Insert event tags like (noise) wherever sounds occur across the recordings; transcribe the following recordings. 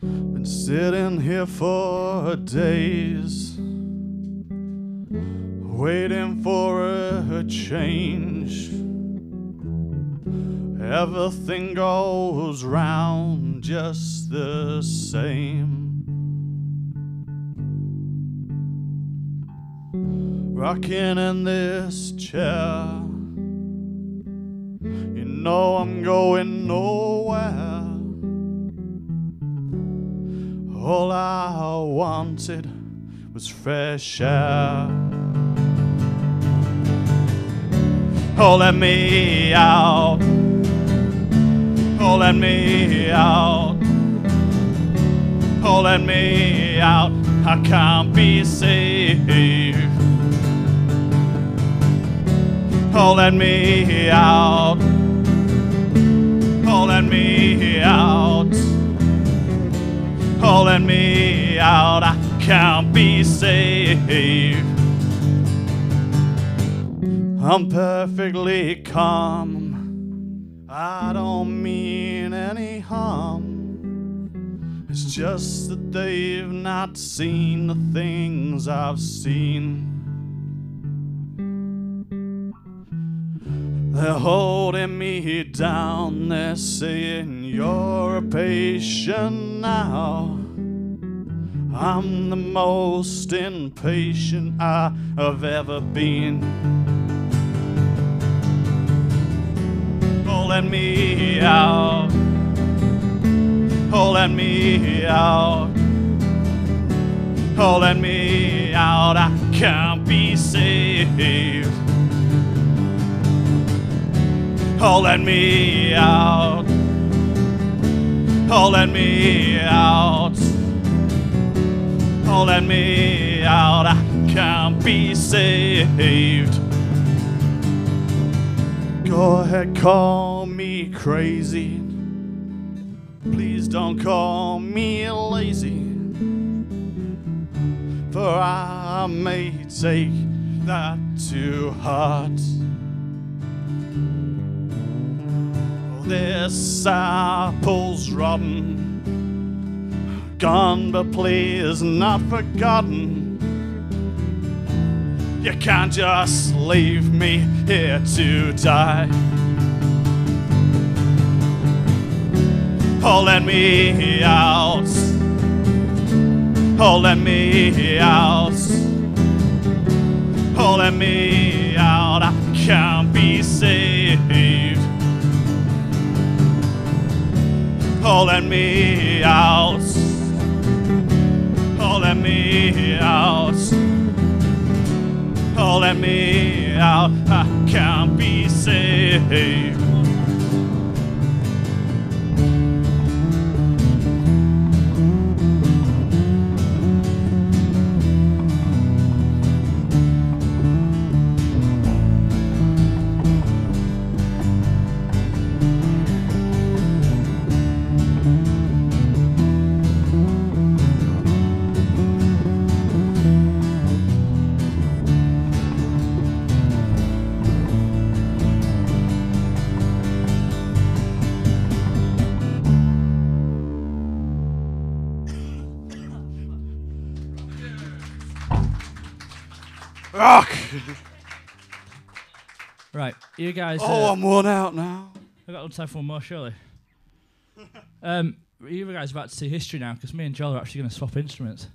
Been sitting here for days, waiting for a change. Everything goes round just the same. Rocking in this chair, you know I'm going nowhere. All I wanted was fresh air. Oh, let me out. Oh, let me out. Oh, let me out. I can't be safe. Oh, let me out. Oh, let me. Let me out. I can't be safe. I'm perfectly calm. I don't mean any harm. It's just that they've not seen the things I've seen. They're holding me down, they're saying you're a patient now. I'm the most impatient I have ever been. Oh, let me out. Oh, let me out. Oh, let me out. I can't be saved. Oh, let me out. Oh, let me out. Let me out. I can't be saved. Go ahead, call me crazy. Please don't call me lazy. For I may take that to heart. Oh, this apple's rotten. Gone, but please not forgotten. You can't just leave me here to die. Oh, let me out. Oh, let me out. Oh, let me out. I can't be saved. Oh, let me out. Oh, let me out. Oh, let me out. I can't be saved. Rock! Right, you guys. Oh, uh, I'm worn out now. I've got time for one more, surely. um, you guys are about to see history now because me and Joel are actually going to swap instruments.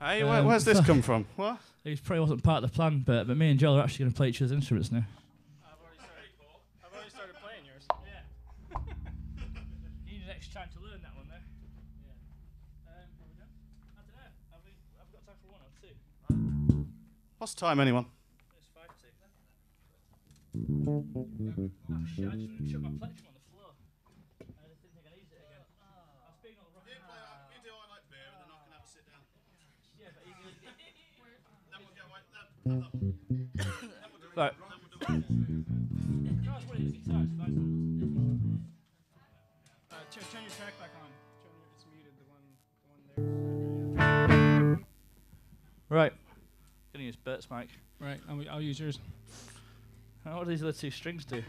Hey, where, Um, where's this (laughs) come from? What? It probably wasn't part of the plan, but, but me and Joel are actually going to play each other's instruments now. I've already started playing yours. (laughs) Yeah. (laughs) you need an extra time to learn that one, though. Yeah. Um, are we done? I don't know. Have we, have we got time for one or two? What's time, anyone? Right. Right. Gonna use Bert's mic. Right. I'll, I'll use yours. What do these other two strings do?